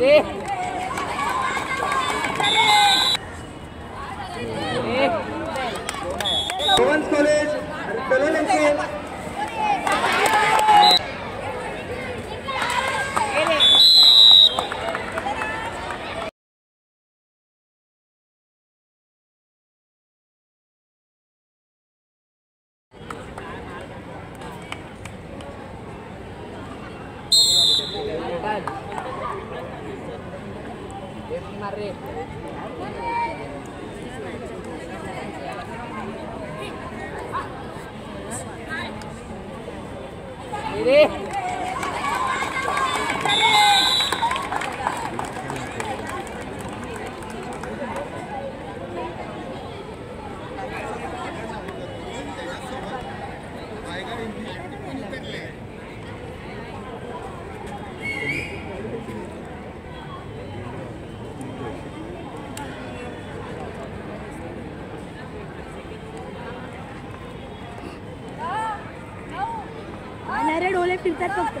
来来 Arre. Ready? रे डोले फिरतात फक्त.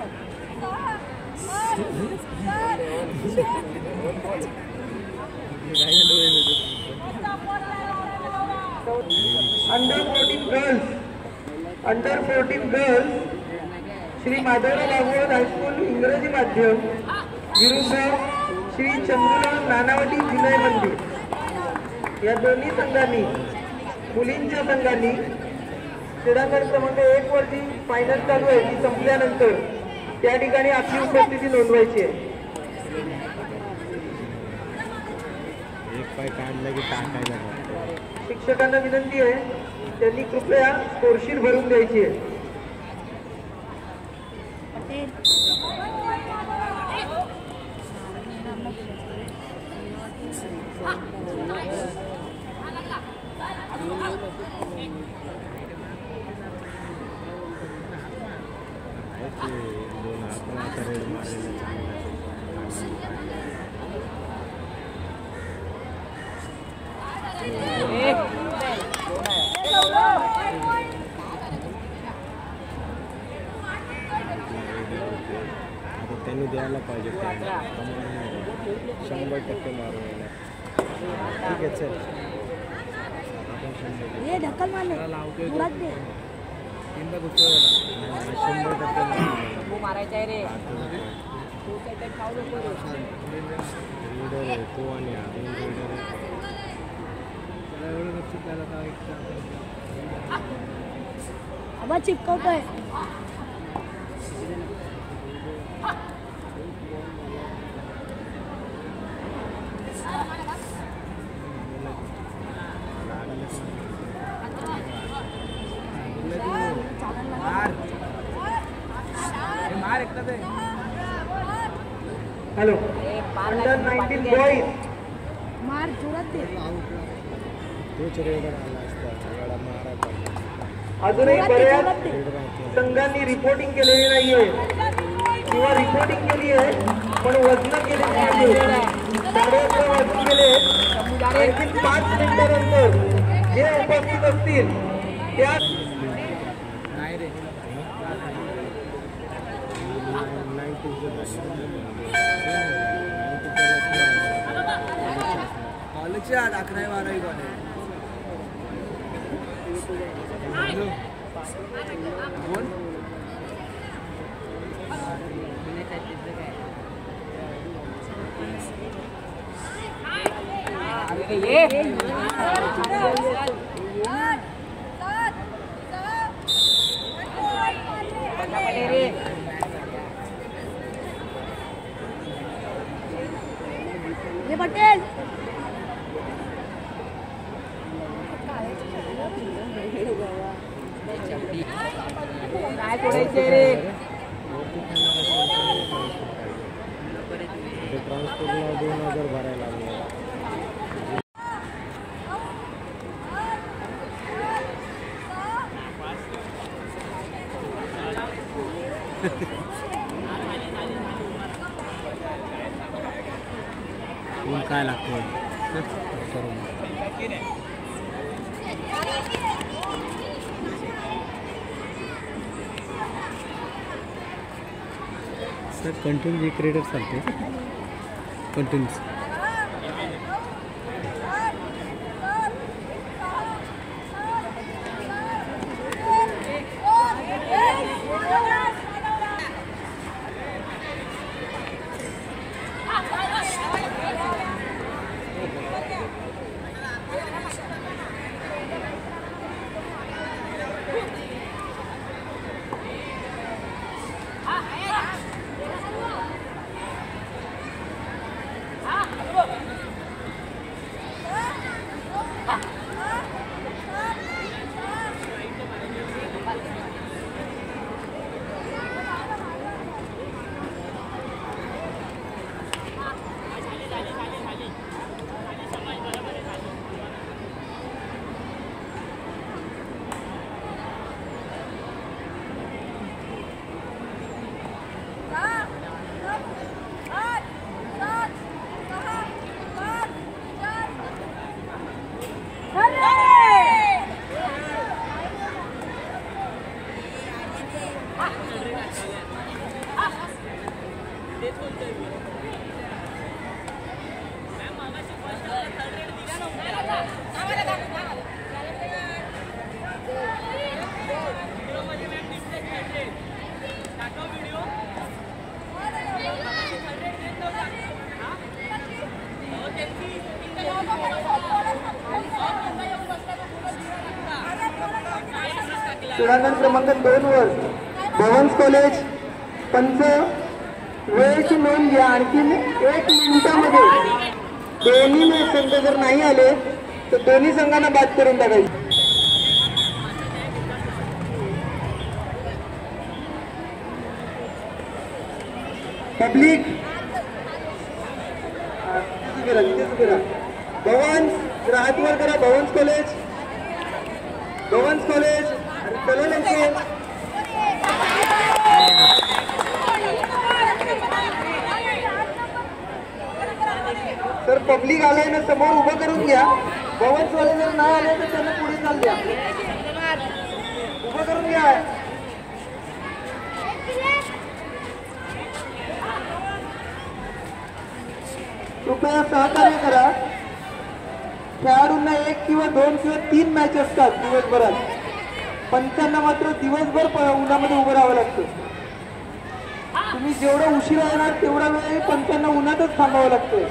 Under fourteen girls under fourteen girls Shri Madhavrao लागवड हायस्कूल इंग्रजी माध्यम विरुद्ध श्री चंद्रराव नानावटी विनय मंदिर या दोन्ही संघांनी मुलींच्या संघांनी क्रीडांगण क्रमांक एक वरती फायनल चालू आहे ती संपल्यानंतर त्या ठिकाणी आपली उपस्थिती नोंदवायची आहे. शिक्षकांना विनंती आहे त्यांनी कृपया स्कोरशीट भरून द्यायची आहे आहे ते दोन आपण आता रेड मारलेलं चांगलं आता त्यांनी द्यायला पाहिजे. शंभर टक्के मारून येणार ठीक आहे चल आपण शंभर हे ढकल मारले मुरात दे नाही, शंभर टक्के मारून येणार. रीडर आहे तो आणि हा दोन रीडर आहे आबा चिपकवतोय हॅलो. अंडर नाईन्टीन बॉईज मार अजूनही बऱ्याच संघांनी रिपोर्टिंग केलेली नाहीये. किंवा रिपोर्टिंग केली आहे पण वजन गेले आणखी पाच मिनिटानंतर जे उपस्थित असतील त्या College ya akray varay college. Bon. ये हे पटेल. ट्रान्सपोर्टला दोन हजार भरायला लागले काय लागतो सर कंटिन्यू क्रिएटर चालते कंटिन्यूस क्रीडांगण क्रमांक दोन वर भवन्स कॉलेज पंच वेळेची नोंद घ्या. आणखी एक मिनिटामध्ये दोन्ही संघ जर नाही आले तर दोन्ही संघांना बाद करून टाकायची पब्लिक. भवन्स ग्राहक वर करा. भवन्स कॉलेज भवन्स कॉलेज तर पब्लिक आलाय ना समोर उभं करून घ्या. भवन्स वाले जर नाही आले तर त्यांना पुढे चाल द्या. उभं करून घ्या. कृपया सहकार्य करा. खेळाडूंना एक किंवा दोन किंवा तीन मॅच असतात दिवसभरात. पंचांना मात्र दिवसभर उन्हामध्ये उभं राहावं लागतं. तुम्ही जेवढं उशिरा येणार तेवढा वेळ पंचांना उन्हातच थांबावं लागतं.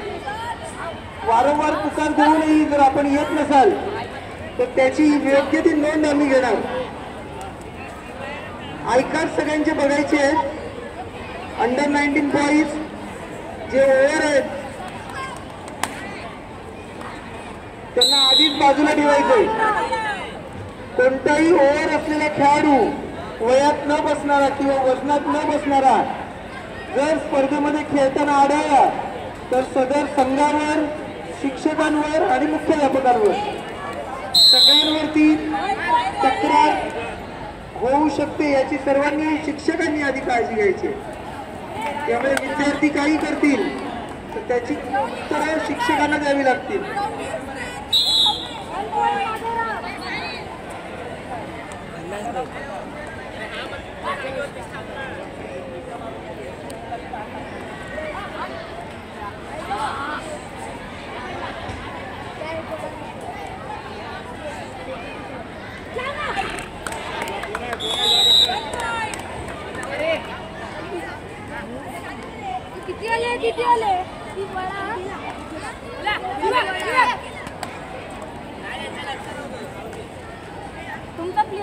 वारंवार पुकार देऊनही जर आपण येत नसाल तर त्याची योग्य ती नोंद आम्ही घेणार. आयकार सगळ्यांचे बघायचे आहेत. अंडर नाईन्टीन बॉईज जे ओव्हर आहेत त्यांना आधीच बाजूला ठेवायचंय. कोणताही ओव्हर असलेला खेळाडू वयात न बसणारा किंवा वजनात न बसणारा जर स्पर्धेमध्ये खेळताना आढळला तर सदर संघावर शिक्षकांवर आणि मुख्याध्यापकांवर सगळ्यांवरती तक्रार होऊ शकते याची सर्वांनी शिक्षकांनी आधी काळजी घ्यायची. त्यामुळे विद्यार्थी काही करतील तर त्याची उत्तरं शिक्षकांना द्यावी लागतील. तुमचा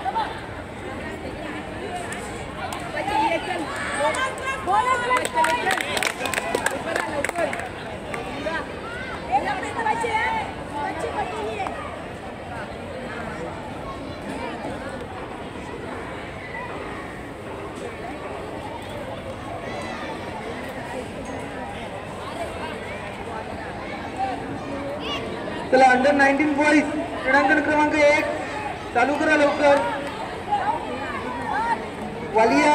चला अंडर नाईन्टीन बॉईज क्रीडांकन क्रमांक एक चालू करा लवकर. वालिया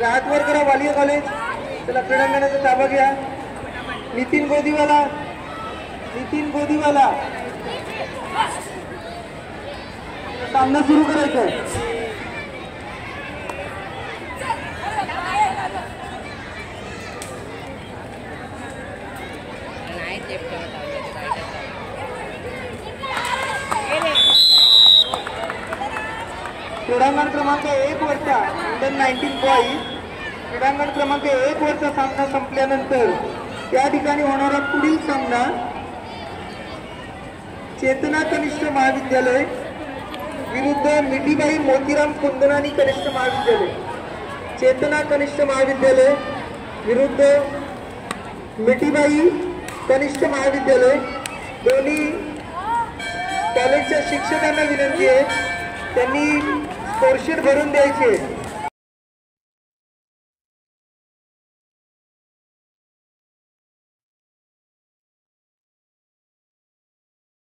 राहतवर करा वालिया कॉलेज चला क्रीडांकनाचा ताबा घ्या. नितीन गोदीवाला नितीन गोदीवाला. सामना सुरू करायचा क्रीडांगण क्रमांक एक वरचा अंडर नाईन्टीन बॉईज क्रीडांगण क्रमांक एक वरचा सामना संपल्यानंतर त्या ठिकाणी होणारा पुढील सामना चेतना कनिष्ठ महाविद्यालय विरुद्ध मिठीबाई मोतीराम कुंदनानी कनिष्ठ महाविद्यालय. चेतना कनिष्ठ महाविद्यालय विरुद्ध मिठीबाई कनिष्ठ महाविद्यालय. दोन्ही कॉलेजच्या शिक्षकांना विनंती आहे. त्यांनी स्कोरशीट भरून द्यायची.